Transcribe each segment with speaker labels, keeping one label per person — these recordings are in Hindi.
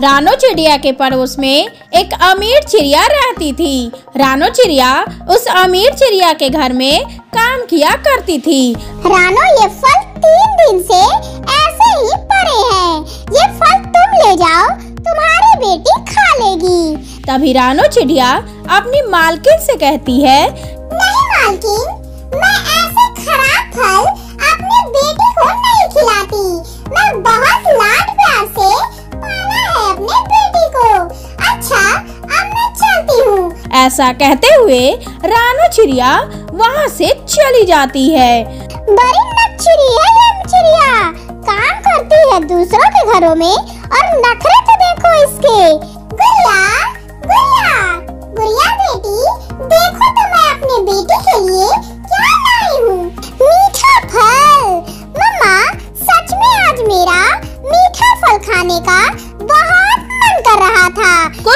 Speaker 1: रानो चिड़िया के पड़ोस में एक अमीर चिड़िया रहती थी। रानो चिड़िया उस अमीर चिड़िया के घर में काम किया करती थी।
Speaker 2: रानो ये फल तीन दिन से ऐसे ही पड़े हैं। ये फल तुम ले जाओ तुम्हारी बेटी खा लेगी।
Speaker 1: तभी रानो चिड़िया अपनी मालकिन से कहती है
Speaker 2: नहीं मालकिन मैं ऐसा
Speaker 1: कहते हुए रानू चिड़िया वहाँ से चली जाती है।
Speaker 2: चिड़िया। काम करती है दूसरों के घरों में और नखरे तो देखो इसके। गुल्ला गुड़िया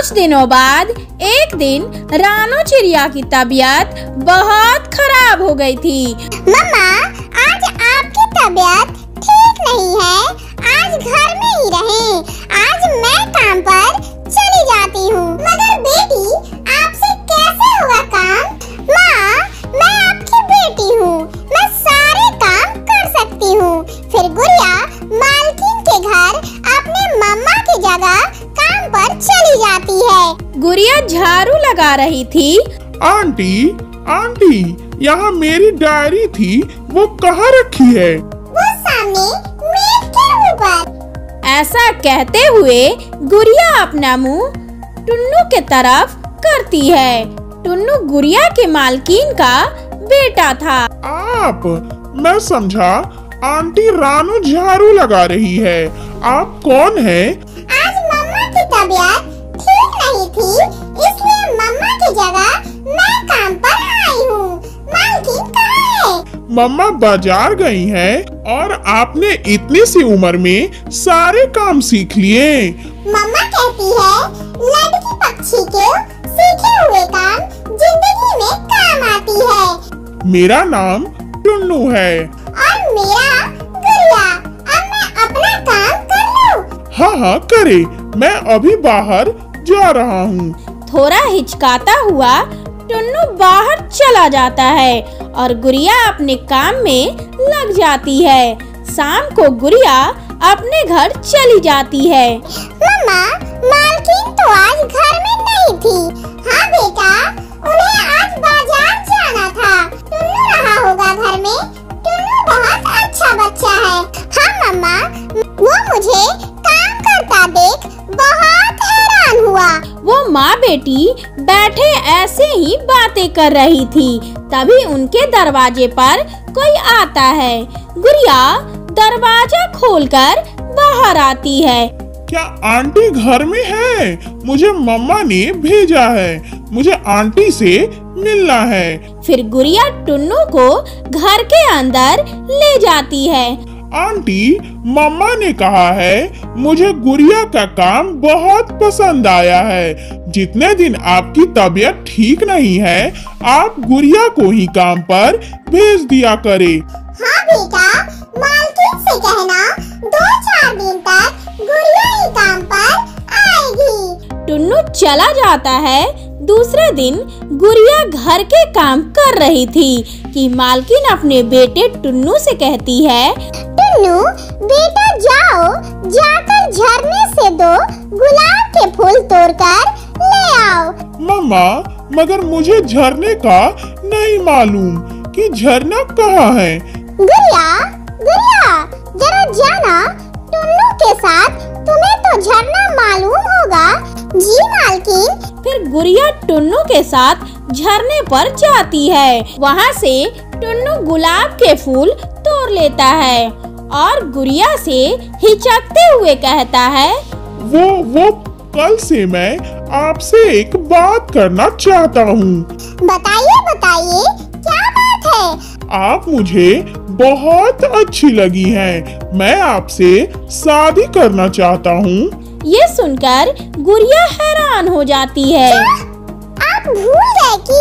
Speaker 1: कुछ दिनों बाद एक दिन रानो चिड़िया की तबीयत बहुत खराब हो गई थी।
Speaker 2: मम्मा, आज आपकी तबीयत ठीक नहीं है। गुड़िया
Speaker 1: झाड़ू लगा रही थी।
Speaker 3: आंटी आंटी यहाँ मेरी डायरी थी वो कहाँ रखी है?
Speaker 2: वो सामने मेज के ऊपर।
Speaker 1: ऐसा कहते हुए गुड़िया अपना मुँह टुन्नू के तरफ़ करती है। टुन्नू गुड़िया के मालकिन का बेटा था।
Speaker 3: आप मैं समझा आंटी रानू झाड़ू लगा रही है। आप कौन है?
Speaker 2: जगह मैं काम पर आई हूँ। मालकिन कहाँ है?
Speaker 3: मम्मा बाज़ार गई हैं और आपने इतनी सी उम्र में सारे काम सीख लिए।
Speaker 2: मम्मा कहती है लड़की पक्षी के सीखे हुए काम ज़िंदगी में काम आती है।
Speaker 3: मेरा नाम टुन्नू है।
Speaker 2: और मेरा गुड़िया। अब मैं अपना काम कर लूँ।
Speaker 3: हाँ हाँ करे। मैं अभी बाहर जा रहा हूँ।
Speaker 1: थोड़ा हिचकाता हुआ टुन्नू बाहर चला जाता है और गुड़िया अपने काम में लग जाती है। शाम को गुड़िया अपने घर चली जाती है।
Speaker 2: मम्मा, मालकिन तो आज घर में नहीं थी। माँ
Speaker 1: बेटी बैठे ऐसे ही बातें कर रही थी। तभी उनके दरवाजे पर कोई आता है। गुड़िया दरवाज़ा खोलकर बाहर आती है।
Speaker 3: क्या आंटी घर में है? मुझे मम्मा ने भेजा है। मुझे आंटी से मिलना है।
Speaker 1: फिर गुड़िया टुन्नू को घर के अंदर ले जाती है।
Speaker 3: आंटी मम्मा ने कहा है मुझे गुड़िया का काम बहुत पसंद आया है। जितने दिन आपकी तबीयत ठीक नहीं है आप गुड़िया को ही काम पर भेज दिया करे।
Speaker 2: हाँ बेटा मालकिन से कहना दो चार दिन तक गुड़िया ही काम पर आएगी।
Speaker 1: टुन्नू चला जाता है दूसरे दिन गुड़िया घर के काम कर रही थी कि मालकिन अपने बेटे टुन्नू से कहती है
Speaker 2: टुन्नू बेटा जाओ जाकर झरने से दो गुलाब के फूल तोड़कर ले आओ।
Speaker 3: मम्मा मगर मुझे झरने का नहीं मालूम कि झरना कहाँ है।
Speaker 2: गुड़िया गुड़िया जरा जाना टुन्नू के साथ तुम्हें तो झरना मालूम होगा। जी मालकिन
Speaker 1: फिर गुड़िया टुन्नू के साथ झरने पर जाती है। वहाँ से टुन्नू गुलाब के फूल तोड़ लेता है और गुड़िया से हिचकते हुए कहता है
Speaker 3: वो वो कल से मैं आपसे एक बात करना चाहता हूँ।
Speaker 2: बताइए बताइए क्या बात है?
Speaker 3: आप मुझे बहुत अच्छी लगी हैं। मैं आपसे शादी करना चाहता हूँ।
Speaker 1: ये सुनकर गुड़िया हैरान हो जाती है।
Speaker 2: आप भूल गए कि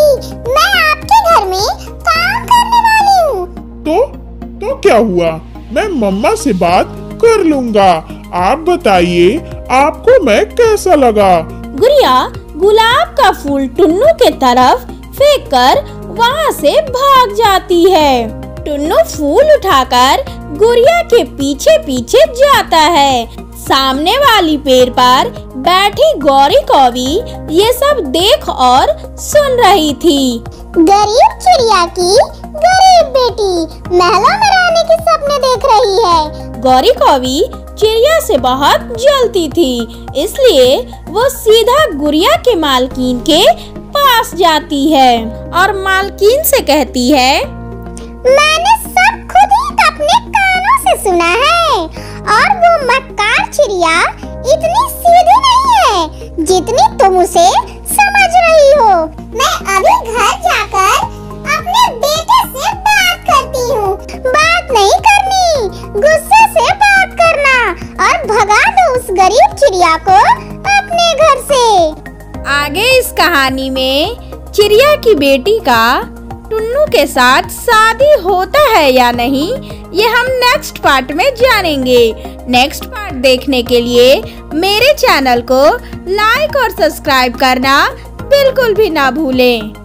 Speaker 2: मैं आपके घर में काम करने वाली हूँ।
Speaker 3: तो तो क्या हुआ? मैं मम्मा से बात कर लूँगा। आप बताइए आपको मैं कैसा लगा?
Speaker 1: गुड़िया गुलाब का फूल टुन्नू के तरफ़ फेंक कर वहाँ से भाग जाती है। टुन्नू फूल उठाकर गुड़िया के पीछे पीछे जाता है। सामने वाली पेड़ पर बैठी गौरी कौवी ये सब देख और सुन रही थी।
Speaker 2: गरीब चिड़िया की गरीब बेटी महलों रहने के सपने देख रही है।
Speaker 1: गौरी कौवी चिड़िया से बहुत जलती थी इसलिए वो सीधा गुड़िया के मालकिन के पास जाती है और मालकिन से कहती है
Speaker 2: मैंने से सुना है। और वो मक्कार चिड़िया इतनी सीधी नहीं है, जितनी तुम उसे समझ रही हो। मैं अभी घर जाकर अपने बेटे से बात करती हूँ। बात नहीं करनी, गुस्से से बात करना और भगा दो उस गरीब चिड़िया को अपने घर से।
Speaker 1: आगे इस कहानी में चिड़िया की बेटी का टुन्नू के साथ शादी होता है या नहीं ये हम नेक्स्ट पार्ट में जानेंगे। नेक्स्ट पार्ट देखने के लिए मेरे चैनल को लाइक और सब्सक्राइब करना बिल्कुल भी ना भूलें।